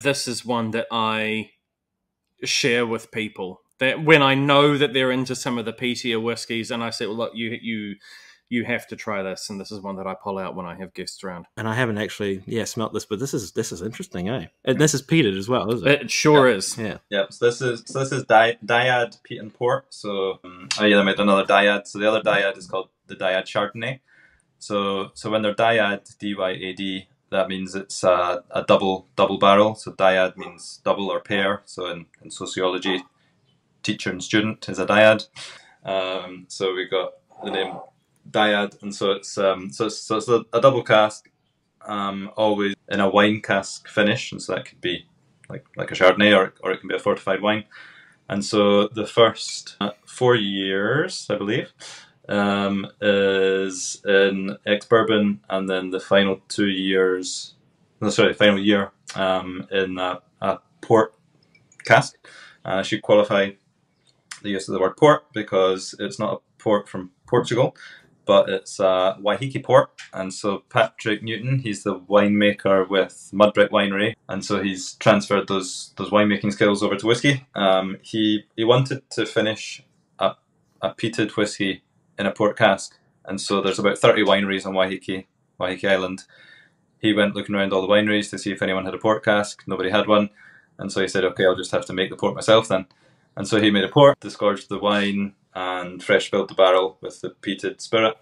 this is one that I share with people. That when I know that they're into some of the peatier whiskies, and I say, "Well, look, you you you have to try this," and this is one that I pull out when I have guests around. And I haven't actually, yeah, smelt this, but this is this is interesting, eh? And this is peated as well, is it? It sure is. Yeah. Yep. So this is so this is Di- Dyad Peat and Port. So um, I either made another Dyad. So the other Dyad is called the Dyad Chardonnay. So so when they're Dyad D Y A D, that means it's a, a double double barrel. So Dyad means double or pair. So in, in sociology, teacher and student is a Dyad. Um, so we got the name Dyad, and so it's um, so it's, so it's a, a double cask, um, always in a wine cask finish, and so that could be like like a Chardonnay or or it can be a fortified wine. And so the first uh, four years, I believe, um, is in ex bourbon, and then the final two years, no, sorry, final year um, in a, a port cask. And I should qualify the use of the word port because it's not a port from Portugal, but it's a Waiheke port. And so Patrick Newton, he's the winemaker with Mudbrick Winery, and so he's transferred those those winemaking skills over to whiskey. Um, he he wanted to finish a a peated whiskey in a port cask, and so there's about thirty wineries on Waiheke Waiheke Island. He went looking around all the wineries to see if anyone had a port cask. Nobody had one, and so he said, "Okay, I'll just have to make the port myself then." And so he made a port, disgorged the wine, and fresh filled the barrel with the peated spirit.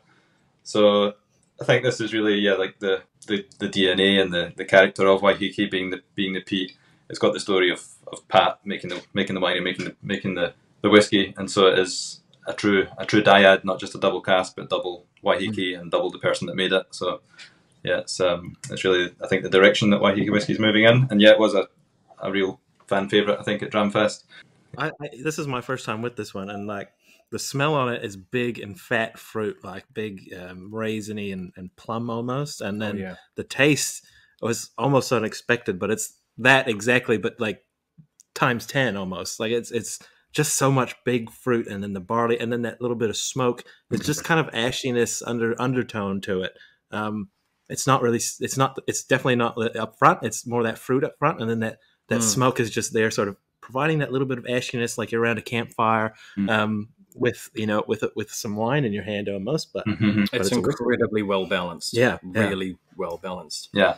So I think this is really yeah like the, the, the DNA and the, the character of Waiheke being the being the peat. It's got the story of, of Pat making the making the wine and making the making the, the whiskey, and so it is a true a true dyad, not just a double cask, but double Waiheke and double the person that made it. So yeah, it's um it's really I think the direction that Waiheke whiskey is moving in, and yeah, it was a, a real fan favorite I think at Dramfest. I, I, this is my first time with this one, and like the smell on it is big and fat fruit, like big um, raisiny and, and plum almost, and then Oh, yeah. the taste was almost unexpected, but it's that exactly, but like times ten almost. Like it's it's just so much big fruit, and then the barley, and then that little bit of smoke. It's just kind of ashiness under undertone to it. Um, it's not really. It's not. It's definitely not up front. It's more that fruit up front, and then that that Mm. smoke is just there, sort of providing that little bit of ashiness, like you're around a campfire, Mm. um, with you know, with with some wine in your hand almost. But Mhm. But It's it's incredibly well balanced. Yeah, yeah. really well balanced. Yeah,